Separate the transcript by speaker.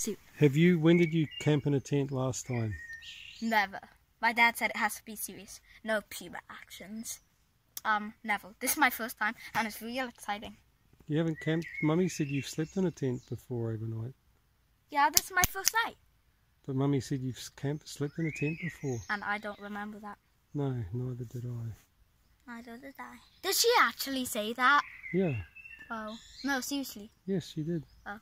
Speaker 1: suit.
Speaker 2: Have you? When did you camp in a tent last time?
Speaker 1: Never. My dad said it has to be serious. No puber actions. Um, never. This is my first time, and it's real exciting.
Speaker 2: You haven't camped. Mummy said you've slept in a tent before overnight,
Speaker 1: Yeah, this is my first night,
Speaker 2: but Mummy said you've camped, slept in a tent before.
Speaker 1: and I don't remember that.
Speaker 2: No, neither did I.
Speaker 1: Neither did I. Did she actually say that?
Speaker 2: Yeah,
Speaker 1: Oh, no, seriously.
Speaker 2: yes, she did.
Speaker 1: Oh.